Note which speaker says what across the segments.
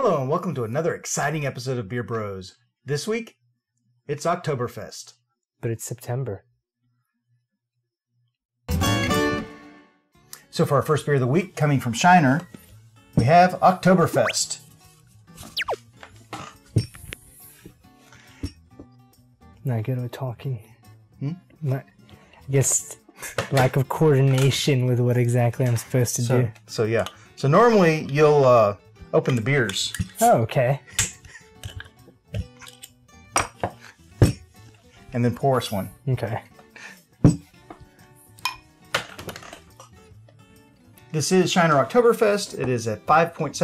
Speaker 1: Hello and welcome to another exciting episode of Beer Bros. This week, it's Oktoberfest.
Speaker 2: But it's September.
Speaker 1: So for our first beer of the week, coming from Shiner, we have Oktoberfest.
Speaker 2: Not good with talking.
Speaker 1: Hmm?
Speaker 2: Not, I guess lack of coordination with what exactly I'm supposed to
Speaker 1: So,
Speaker 2: do.
Speaker 1: so yeah. So normally you'll uh, open the beers
Speaker 2: Oh, okay.
Speaker 1: and then pour us one.
Speaker 2: Okay.
Speaker 1: This is Shiner Oktoberfest. It is a 5.7%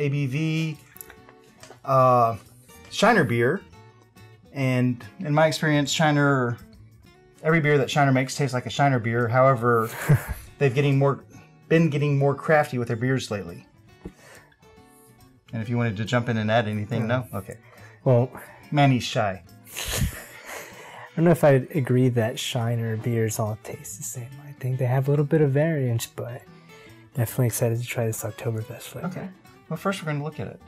Speaker 1: ABV uh, Shiner beer. And in my experience, Shiner, every beer that Shiner makes tastes like a Shiner beer. However, they've getting more, been getting more crafty with their beers lately. And if you wanted to jump in and add anything, no? Okay.
Speaker 2: Well,
Speaker 1: Manny's shy.
Speaker 2: I don't know if I'd agree that Shiner beers all taste the same. I think they have a little bit of variance, but definitely excited to try this Oktoberfest flavor.
Speaker 1: Okay. Well, first we're going to look at it.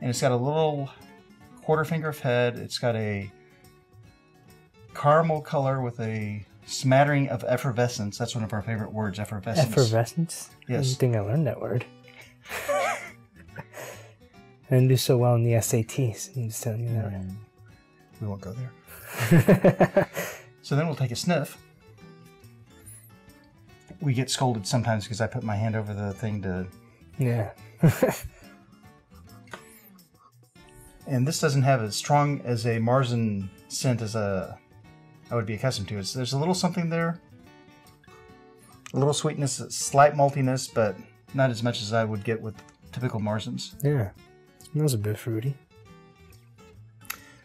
Speaker 1: And it's got a little quarter finger of head. It's got a caramel color with a smattering of effervescence. That's one of our favorite words, effervescence.
Speaker 2: Effervescence? I
Speaker 1: Yes.
Speaker 2: don't think I learned that word. I didn't do so well in the SATs. I'm just telling you that.
Speaker 1: Um, we won't go there. So then we'll take a sniff. We get scolded sometimes because I put my hand over the thing to.
Speaker 2: yeah.
Speaker 1: And this doesn't have as strong as a Marzen scent as a I would be accustomed to. It's, there's a little something there, a little sweetness, a slight maltiness, but not as much as I would get with typical Marzens.
Speaker 2: Yeah. Smells a bit fruity.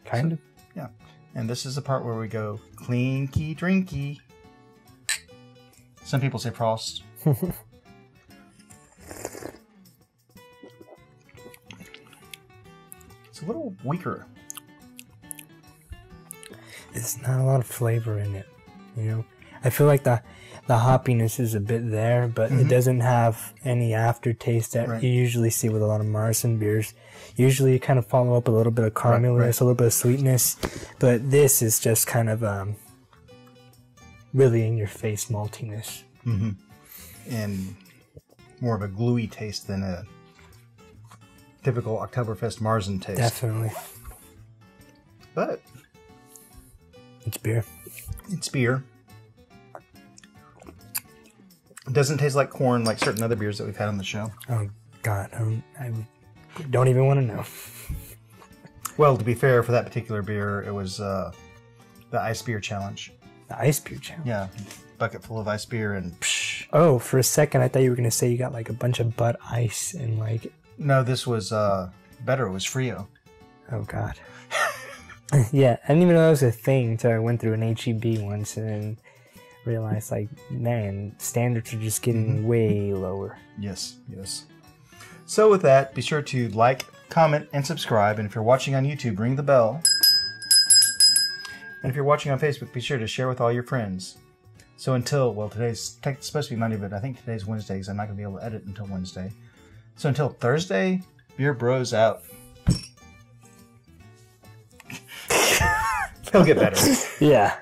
Speaker 2: Kind of.
Speaker 1: Yeah. And this is the part where we go clinky drinky. Some people say Prost. it's a little weaker.
Speaker 2: There's not a lot of flavor in it. You know? I feel like the the hoppiness is a bit there, but it doesn't have any aftertaste that
Speaker 1: Right.
Speaker 2: you usually see with a lot of Marzen beers. Usually you kind of follow up a little bit of carameliness,
Speaker 1: right.
Speaker 2: a little bit of sweetness, but this is just kind of um, really in your face maltiness.
Speaker 1: and more of a gluey taste than a typical Oktoberfest Marzen taste.
Speaker 2: Definitely.
Speaker 1: But
Speaker 2: It's beer.
Speaker 1: it's beer. Doesn't taste like corn like certain other beers that we've had on the show.
Speaker 2: Oh God, um, I don't even want to know.
Speaker 1: Well, to be fair, for that particular beer, it was uh, the ice beer challenge.
Speaker 2: The ice beer challenge.
Speaker 1: Yeah, bucket full of ice beer and psh.
Speaker 2: Oh, for a second I thought you were gonna say you got like a bunch of Bud Ice and like,
Speaker 1: No, this was uh, better. It was Frio.
Speaker 2: oh God. yeah, I didn't even know that was a thing until I went through an HEB once and then realized like, man, standards are just getting mm-hmm. way lower.
Speaker 1: Yes, yes. So with that, be sure to like, comment, and subscribe. And if you're watching on YouTube, ring the bell. And if you're watching on Facebook, be sure to share with all your friends. So until, well, today's tech, supposed to be Monday, but I think today's Wednesday because I'm not going to be able to edit until Wednesday. So until Thursday, Beer Bros out. He'll get better.
Speaker 2: Yeah.